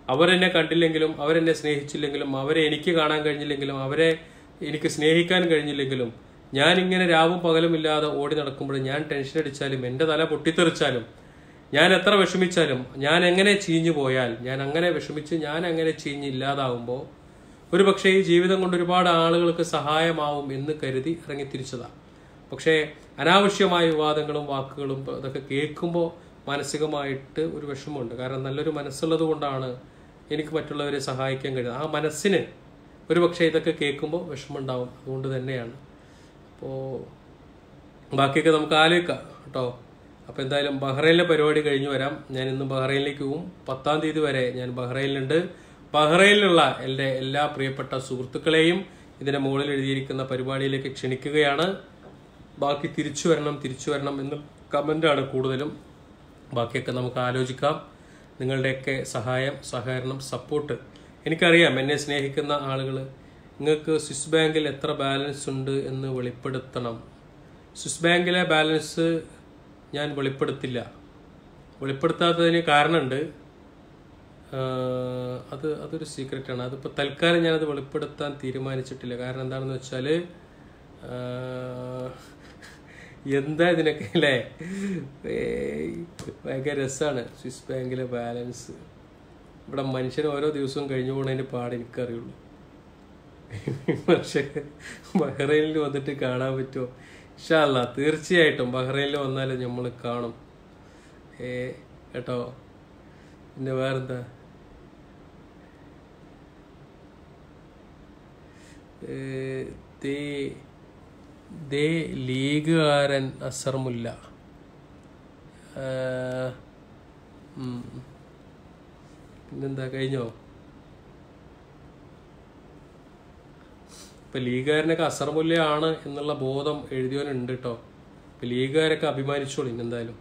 അവരെന്നെ കണ്ടില്ലെങ്കിലും അവരെന്നെ സ്നേഹിച്ചില്ലെങ്കിലും അവരെ എനിക്ക് കാണാൻ കഴിഞ്ഞില്ലെങ്കിലും അവരെ എനിക്ക് സ്നേഹിക്കാൻ കഴിഞ്ഞില്ലെങ്കിലും ഞാൻ ഇങ്ങനെ രാവും പകലും ഇല്ലാതെ ഓടി നടക്കുമ്പോൾ ഞാൻ ടെൻഷൻ അടിച്ചാലും എന്റെ തല പൊട്ടിത്തെറിച്ചാലും ഞാൻ എത്ര വിഷമിച്ചാലും ഞാൻ എങ്ങനെ ചീഞ്ഞു പോയാൽ ഞാൻ അങ്ങനെ വിഷമിച്ച് ഞാൻ അങ്ങനെ ചീഞ്ഞ് ഇല്ലാതാവുമ്പോൾ ഒരു പക്ഷേ ഈ ജീവിതം കൊണ്ട് ഒരുപാട് ആളുകൾക്ക് സഹായമാവും എന്ന് കരുതി ഇറങ്ങി തിരിച്ചതാണ് പക്ഷേ അനാവശ്യമായ വിവാദങ്ങളും വാക്കുകളും അതൊക്കെ കേൾക്കുമ്പോൾ മാനസികമായിട്ട് ഒരു വിഷമമുണ്ട്. കാരണം നല്ലൊരു മനസ്സുള്ളത് കൊണ്ടാണ് എനിക്ക് മറ്റുള്ളവരെ സഹായിക്കാൻ കഴിയുന്നത്. ആ മനസ്സിന് ഒരു പക്ഷേ ഇതൊക്കെ കേൾക്കുമ്പോൾ വിഷമമുണ്ടാവും. അതുകൊണ്ട് തന്നെയാണ്. അപ്പോൾ ബാക്കിയൊക്കെ നമുക്ക് ആലോചിക്കാം കേട്ടോ. അപ്പോൾ എന്തായാലും ബഹ്റൈനിലെ പരിപാടി കഴിഞ്ഞു വരാം. ഞാൻ ഇന്ന് ബഹ്റൈനിലേക്ക് പോകും പത്താം തീയതി വരെ ഞാൻ ബഹ്റൈനിലുണ്ട്. ബഹ്റൈനിലുള്ള എന്റെ എല്ലാ പ്രിയപ്പെട്ട സുഹൃത്തുക്കളെയും ഇതിന്റെ മുകളിൽ എഴുതിയിരിക്കുന്ന പരിപാടിയിലേക്ക് ക്ഷണിക്കുകയാണ്. ബാക്കി തിരിച്ചു വരണം തിരിച്ചു വരണം എന്ന് കമന്റാണ് കൂടുതലും. ബാക്കിയൊക്കെ നമുക്ക് ആലോചിക്കാം. നിങ്ങളുടെയൊക്കെ സഹായം സഹകരണം സപ്പോർട്ട് എനിക്കറിയാം എന്നെ സ്നേഹിക്കുന്ന ആളുകൾ നിങ്ങൾക്ക് സ്വിസ് ബാങ്കിൽ എത്ര ബാലൻസ് ഉണ്ട് എന്ന് വെളിപ്പെടുത്തണം. സ്വിസ് ബാങ്കിലെ ബാലൻസ് ഞാൻ വെളിപ്പെടുത്തില്ല. വെളിപ്പെടുത്താത്തതിന് കാരണമുണ്ട് അത് അതൊരു സീക്രട്ടാണ് അതിപ്പോൾ തൽക്കാലം ഞാനത് വെളിപ്പെടുത്താൻ തീരുമാനിച്ചിട്ടില്ല. കാരണം എന്താണെന്ന് വെച്ചാൽ എന്താ ഇതിനൊക്കെ അല്ലേ? ഭയങ്കര രസമാണ് സ്വിസ് ബാങ്കിലെ ബാലൻസ്. ഇവിടെ മനുഷ്യൻ ഓരോ ദിവസവും കഴിഞ്ഞു പോകുന്നതിന് പാട് എനിക്കറിയുള്ളൂ. പക്ഷേ ബഹ്റൈനിൽ വന്നിട്ട് കാണാൻ പറ്റുമോ? ഇഷല്ല തീർച്ചയായിട്ടും ബഹ്റൈനിൽ വന്നാൽ നമ്മൾ കാണും. ഏ കേട്ടോ? പിന്നെ വേറെന്താ? ദേ ലീഗുകാരൻ അസർമുല്ല. പിന്നെന്താ കഴിഞ്ഞോ? ഇപ്പൊ ലീഗുകാരനൊക്കെ അസർമുല്ലയാണ് എന്നുള്ള ബോധം എഴുതിയവനുണ്ട് കേട്ടോ ഇപ്പൊ ലീഗുകാരൊക്കെ അഭിമാനിച്ചോളൂ ഇന്നെന്തായാലും.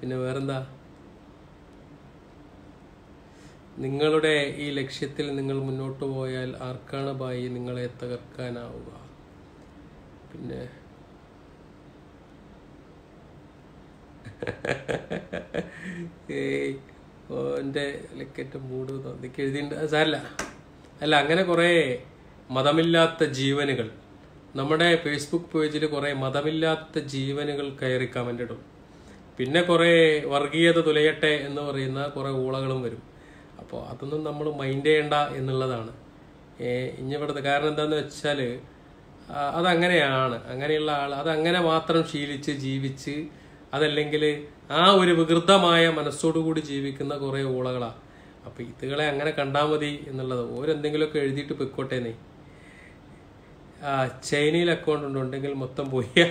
പിന്നെ വേറെന്താ? നിങ്ങളുടെ ഈ ലക്ഷ്യത്തിൽ നിങ്ങൾ മുന്നോട്ട് പോയാൽ ആർക്കാണ് ബായി നിങ്ങളെ തകർക്കാനാവുക. പിന്നെ ഏയ് ഓന്റെ ലക്കറ്റ് മൂട് തോന്നിക്ക് എഴുതിയിട്ടുണ്ട് സാരല്ല. അല്ല അങ്ങനെ കുറേ മതമില്ലാത്ത ജീവനുകൾ. നമ്മുടെ ഫേസ്ബുക്ക് പേജിൽ കുറേ മതമില്ലാത്ത ജീവനുകൾ കയറി കമന്റ് ഇടും. പിന്നെ കുറേ വർഗീയത തുലയട്ടെ എന്ന് പറയുന്ന കുറേ ഊളകളും വരും. അപ്പോൾ അതൊന്നും നമ്മൾ മൈൻഡ് ചെയ്യണ്ട എന്നുള്ളതാണ്. ഇനി ഇവിടുത്തെ കാരണം എന്താണെന്ന് വെച്ചാൽ അതങ്ങനെയാണ്. അങ്ങനെയുള്ള ആൾ അതങ്ങനെ മാത്രം ശീലിച്ച് ജീവിച്ച് അതല്ലെങ്കിൽ ആ ഒരു വികൃതമായ മനസ്സോടുകൂടി ജീവിക്കുന്ന കുറേ ഊളകളാണ് അപ്പം ഇതുകളെ അങ്ങനെ കണ്ടാൽ മതി എന്നുള്ളത് ഓരെന്തെങ്കിലുമൊക്കെ എഴുതിയിട്ട് പൊയ്ക്കോട്ടേനെ ആ ചൈനയിൽ അക്കൗണ്ട് ഉണ്ട്. ഉണ്ടെങ്കിൽ മൊത്തം പോയി.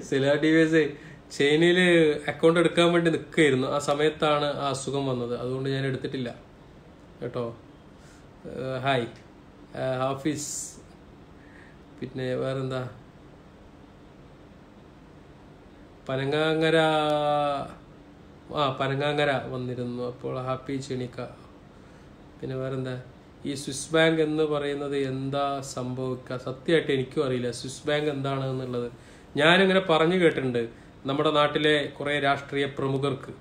സില വി ചൈനയിൽ അക്കൗണ്ട് എടുക്കാൻ വേണ്ടി നിൽക്കുകയായിരുന്നു. ആ സമയത്താണ് ആ അസുഖം വന്നത്. അതുകൊണ്ട് ഞാൻ എടുത്തിട്ടില്ല. കേട്ടോ? ഹായ്. ഹാഫീസ്. പിന്നെ വേറെന്താ? പനങ്ങാങ്ങര ആ പനങ്ങാങ്ങര വന്നിരുന്നു. അപ്പോൾ ഹാപ്പി ചെണിക്ക പിന്നെ വേറെന്താ? ഈ സ്വിസ് ബാങ്ക് എന്ന് പറയുന്നത് എന്താ സംഭവിക്കുക സത്യമായിട്ട് എനിക്കും അറിയില്ല. സ്വിസ് ബാങ്ക് എന്താണ് എന്നുള്ളത്. ഞാനിങ്ങനെ പറഞ്ഞു കേട്ടിട്ടുണ്ട്. നമ്മുടെ നാട്ടിലെ കുറേ രാഷ്ട്രീയ പ്രമുഖർക്ക്.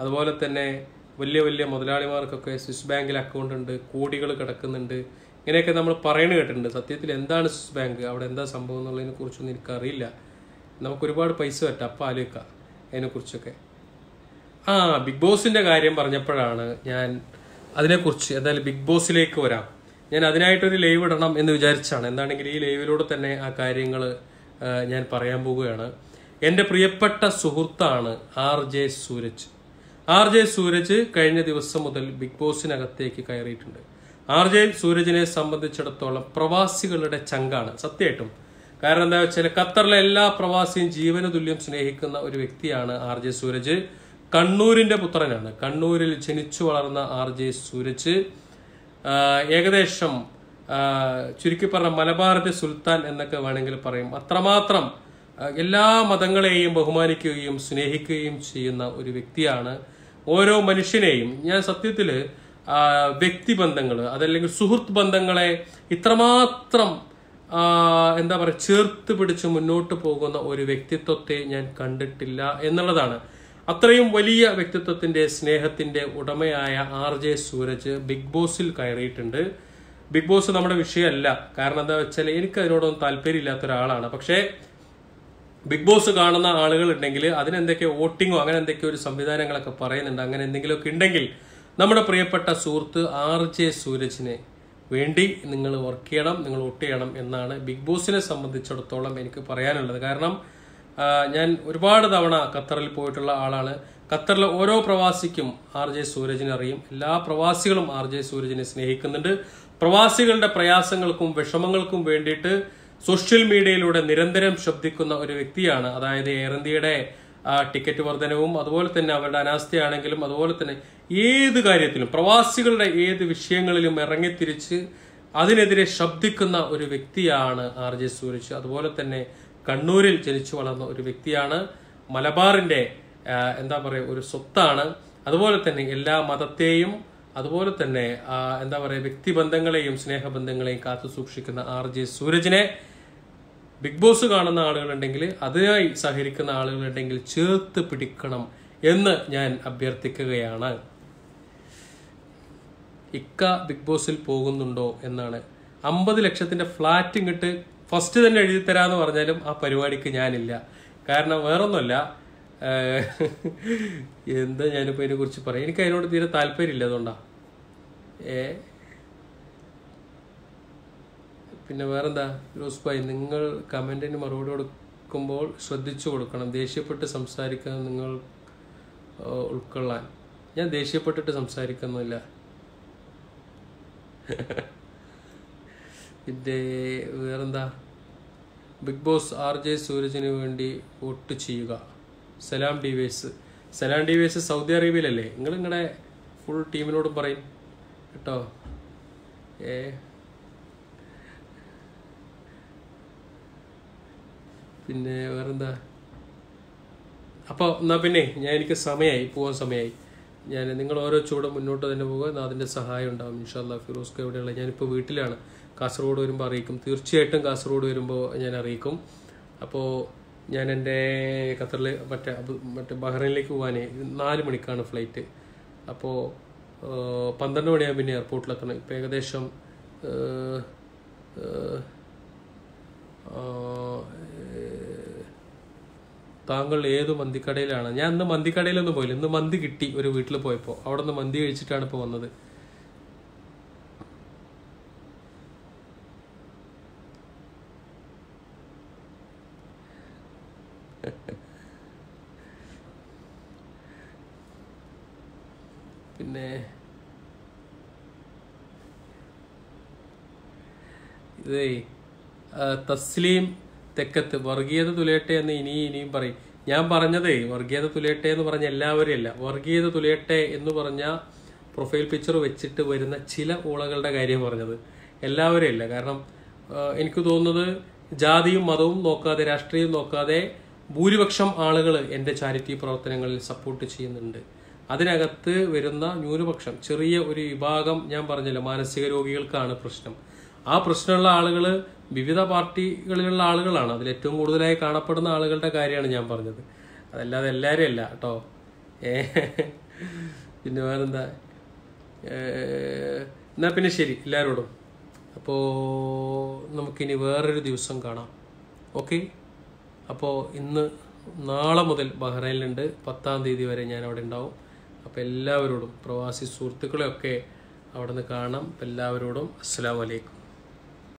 അതുപോലെ തന്നെ വലിയ വലിയ മുതലാളിമാർക്കൊക്കെ സ്വിസ് ബാങ്കിൽ അക്കൗണ്ട് ഉണ്ട്. കോടികൾ കിടക്കുന്നുണ്ട്. ഇങ്ങനെയൊക്കെ നമ്മൾ പറയണ കേട്ടിട്ടുണ്ട്. സത്യത്തിൽ എന്താണ് സ്വിസ് ബാങ്ക്? അവിടെ എന്താ സംഭവം എന്നുള്ളതിനെ കുറിച്ചൊന്നും എനിക്കറിയില്ല. നമുക്ക് ഒരുപാട് പൈസ പറ്റാം. അപ്പം ആലോചിക്കാം അതിനെക്കുറിച്ചൊക്കെ. ആ ബിഗ് ബോസിന്റെ കാര്യം പറഞ്ഞപ്പോഴാണ് ഞാൻ അതിനെക്കുറിച്ച് എന്തായാലും ബിഗ് ബോസിലേക്ക് വരാം. ഞാൻ അതിനായിട്ടൊരു ലൈവ് ഇടണം എന്ന് വിചാരിച്ചാണ്. എന്താണെങ്കിൽ ഈ ലൈവിലൂടെ തന്നെ ആ കാര്യങ്ങൾ ഞാൻ പറയാൻ പോവുകയാണ്. എന്റെ പ്രിയപ്പെട്ട സുഹൃത്താണ് R J Sooraj. R J Sooraj കഴിഞ്ഞ ദിവസം മുതൽ ബിഗ് ബോസിനകത്തേക്ക് കയറിയിട്ടുണ്ട്. ആർ ജെ സൂരജിനെ സംബന്ധിച്ചിടത്തോളം പ്രവാസികളുടെ ചങ്കാണ്. സത്യമായിട്ടും കാരണം എന്താ വെച്ചാൽ ഖത്തറിലെ എല്ലാ പ്രവാസിയും ജീവന തുല്യം സ്നേഹിക്കുന്ന ഒരു വ്യക്തിയാണ് ആർ ജെ സൂരജ്. കണ്ണൂരിന്റെ പുത്രനാണ്. കണ്ണൂരിൽ ജനിച്ചു വളർന്ന ആർ ജെ സൂരജ്. ഏകദേശം ചുരുക്കി പറഞ്ഞ മലബാറിന്റെ സുൽത്താൻ എന്നൊക്കെ വേണമെങ്കിൽ പറയും. അത്രമാത്രം എല്ലാ മതങ്ങളെയും ബഹുമാനിക്കുകയും സ്നേഹിക്കുകയും ചെയ്യുന്ന ഒരു വ്യക്തിയാണ്. ഓരോ മനുഷ്യനെയും ഞാൻ സത്യത്തിൽ ആ, വ്യക്തിബന്ധങ്ങൾ അതല്ലെങ്കിൽ സുഹൃത്ത് ബന്ധങ്ങളെ ഇത്രമാത്രം എന്താ പറയുക ചേർത്ത് പിടിച്ച് മുന്നോട്ട് പോകുന്ന ഒരു വ്യക്തിത്വത്തെ ഞാൻ കണ്ടിട്ടില്ല എന്നുള്ളതാണ്. അത്രയും വലിയ വ്യക്തിത്വത്തിന്റെ സ്നേഹത്തിന്റെ ഉടമയായ ആർ ജെ സൂരജ് ബിഗ് ബോസിൽ കയറിയിട്ടുണ്ട്. ബിഗ് ബോസ് നമ്മുടെ വിഷയമല്ല. കാരണം എന്താ വെച്ചാൽ എനിക്ക് അതിനോടൊന്നും താല്പര്യമില്ലാത്ത ഒരാളാണ്. പക്ഷേ ബിഗ് ബോസ് കാണുന്ന ആളുകൾ ഉണ്ടെങ്കിൽ അതിനെന്തൊക്കെ വോട്ടിങ്ങോ അങ്ങനെ എന്തൊക്കെയോ ഒരു സംവിധാനങ്ങളൊക്കെ പറയുന്നുണ്ട് അങ്ങനെ എന്തെങ്കിലുമൊക്കെ ഉണ്ടെങ്കിൽ നമ്മുടെ പ്രിയപ്പെട്ട സുഹൃത്ത് ആർ ജെ സൂരജിനെ വേണ്ടി നിങ്ങൾ വർക്ക് ചെയ്യണം നിങ്ങൾ വോട്ട് ചെയ്യണം എന്നാണ് ബിഗ് ബോസിനെ സംബന്ധിച്ചിടത്തോളം എനിക്ക് പറയാനുള്ളത്. കാരണം ഞാൻ ഒരുപാട് തവണ ഖത്തറിൽ പോയിട്ടുള്ള ആളാണ്. ഖത്തറിലെ ഓരോ പ്രവാസിക്കും ആർ ജെ സൂരജിനെ അറിയും. എല്ലാ പ്രവാസികളും ആർ ജെ സൂരജിനെ സ്നേഹിക്കുന്നുണ്ട്. പ്രവാസികളുടെ പ്രയാസങ്ങൾക്കും വിഷമങ്ങൾക്കും വേണ്ടിയിട്ട് സോഷ്യൽ മീഡിയയിലൂടെ നിരന്തരം ശബ്ദിക്കുന്ന ഒരു വ്യക്തിയാണ്. അതായത് എയർ ഇന്ത്യയുടെ ആ, ടിക്കറ്റ് വർധനവും അതുപോലെ തന്നെ അവരുടെ അനാസ്ഥയാണെങ്കിലും അതുപോലെ തന്നെ ഏത് കാര്യത്തിലും പ്രവാസികളുടെ ഏത് വിഷയങ്ങളിലും ഇറങ്ങിത്തിരിച്ച് അതിനെതിരെ ശബ്ദിക്കുന്ന ഒരു വ്യക്തിയാണ് ആർ ജെ സൂരജ്. അതുപോലെ തന്നെ കണ്ണൂരിൽ ജനിച്ചു വളർന്ന ഒരു വ്യക്തിയാണ്. മലബാറിന്റെ എന്താ പറയുക ഒരു സ്വത്താണ്. അതുപോലെ തന്നെ എല്ലാ മതത്തെയും അതുപോലെ തന്നെ എന്താ പറയുക വ്യക്തിബന്ധങ്ങളെയും സ്നേഹബന്ധങ്ങളെയും കാത്തു സൂക്ഷിക്കുന്ന ആർ ജെ സൂരജിനെ ബിഗ് ബോസ് കാണുന്ന ആളുകളുണ്ടെങ്കിൽ അതിനായി സഹകരിക്കുന്ന ആളുകളുണ്ടെങ്കിൽ ചേർത്ത് പിടിക്കണം എന്ന് ഞാൻ അഭ്യർത്ഥിക്കുകയാണ്. ഇക്ക ബിഗ് ബോസിൽ പോകുന്നുണ്ടോ എന്നാണ്. അമ്പത് ലക്ഷത്തിന്റെ ഫ്ലാറ്റ് ഇങ്ങോട്ട് ഫസ്റ്റ് തന്നെ എഴുതി തരാന്ന് പറഞ്ഞാലും ആ പരിപാടിക്ക് ഞാനില്ല. കാരണം വേറൊന്നുമല്ല എന്താ ഞാനിപ്പോ ഇതിനെക്കുറിച്ച് പറയാം? എനിക്ക് അതിനോട് തീരെ താല്പര്യമില്ല അതുകൊണ്ടാ. ഏ പിന്നെ വേറെന്താ? ഫിറോസ് ഭായ് നിങ്ങൾ കമന്റിന് മറുപടി കൊടുക്കുമ്പോൾ ശ്രദ്ധിച്ചു കൊടുക്കണം. ദേഷ്യപ്പെട്ട് സംസാരിക്കാൻ നിങ്ങൾ ഉൾക്കൊള്ളാൻ. ഞാൻ ദേഷ്യപ്പെട്ടിട്ട് സംസാരിക്കുന്നില്ല. പിന്നെ വേറെന്താ? ബിഗ് ബോസ് ആർ ജെ സൂരജിന് വേണ്ടി വോട്ട് ചെയ്യുക. സലാം ഡിവേസ്. സലാം ഡിവേസ് സൗദി അറേബ്യയിലല്ലേ? നിങ്ങൾ നിങ്ങളുടെ ഫുൾ ടീമിനോടും പറയും. കേട്ടോ? ഏ പിന്നെ വേറെന്താ? അപ്പോൾ എന്നാ പിന്നെ ഞാൻ എനിക്ക് സമയമായി പോകാൻ സമയമായി ഞാൻ നിങ്ങൾ ഓരോ ചൂടും മുന്നോട്ട് തന്നെ പോകുക എന്നാൽ അതിന്റെ സഹായം ഉണ്ടാവും ഇൻഷാല്ല ഫിറോസ്ക്ക് എവിടെയുള്ള ഞാനിപ്പോൾ വീട്ടിലാണ്. കാസർഗോഡ് വരുമ്പോൾ അറിയിക്കും. തീർച്ചയായിട്ടും കാസർഗോഡ് വരുമ്പോൾ ഞാൻ അറിയിക്കും. അപ്പോൾ ഞാൻ എന്റെ ഖത്തറിൽ മറ്റേ മറ്റേ ബഹ്റൈനിലേക്ക് പോകാനേ നാല് മണിക്കാണ് ഫ്ലൈറ്റ്. അപ്പോൾ പന്ത്രണ്ട് മണിയാകുമ്പോൾ പിന്നെ എയർപോർട്ടിലെത്തണം. ഇപ്പം ഏകദേശം താങ്കൾ ഏത് മന്തിക്കടയിലാണ്? ഞാൻ ഇന്ന് മന്തിക്കടയിലൊന്നും പോയില്ല. ഇന്ന് മന്തി കിട്ടി ഒരു വീട്ടിൽ പോയപ്പോൾ അവിടെ നിന്ന് മന്തി കഴിച്ചിട്ടാണ് ഇപ്പോൾ വന്നത്. പിന്നെ ഇതേ തസ്ലീം തെക്കത്ത് വർഗീയത തുലയട്ടെ എന്ന് ഇനിയും ഇനിയും പറയും. ഞാൻ പറഞ്ഞതേ വർഗീയത തുലയട്ടെ എന്ന് പറഞ്ഞ എല്ലാവരും അല്ല വർഗീയത തുലയട്ടെ എന്ന് പറഞ്ഞ പ്രൊഫൈൽ പിക്ചർ വെച്ചിട്ട് വരുന്ന ചില ഊളകളുടെ കാര്യം പറഞ്ഞത് എല്ലാവരും അല്ല കാരണം എനിക്ക് തോന്നുന്നത് ജാതിയും മതവും നോക്കാതെ രാഷ്ട്രീയം നോക്കാതെ ഭൂരിപക്ഷം ആളുകൾ എന്റെ ചാരിറ്റി പ്രവർത്തനങ്ങളിൽ സപ്പോർട്ട് ചെയ്യുന്നുണ്ട്. അതിനകത്ത് വരുന്ന ന്യൂനപക്ഷം ചെറിയ ഒരു വിഭാഗം ഞാൻ പറഞ്ഞല്ലോ മാനസിക രോഗികൾക്കാണ് പ്രശ്നം. ആ പ്രശ്നമുള്ള ആളുകൾ വിവിധ പാർട്ടികളിലുള്ള ആളുകളാണ്. അതിൽ ഏറ്റവും കൂടുതലായി കാണപ്പെടുന്ന ആളുകളുടെ കാര്യമാണ് ഞാൻ പറഞ്ഞത്. അതല്ലാതെ എല്ലാവരും അല്ല കേട്ടോ. പിന്നെ വേറെന്താ? എന്നാൽ പിന്നെ ശരി എല്ലാവരോടും അപ്പോൾ നമുക്കിനി വേറൊരു ദിവസം കാണാം. ഓക്കെ? അപ്പോൾ ഇന്ന് നാളെ മുതൽ ബഹ്റൈനിലുണ്ട്. പത്താം തീയതി വരെ ഞാൻ അവിടെ ഉണ്ടാവും. അപ്പോൾ എല്ലാവരോടും പ്രവാസി സുഹൃത്തുക്കളെയൊക്കെ അവിടെ നിന്ന് കാണാം എല്ലാവരോടും അസ്സാം വലൈക്കും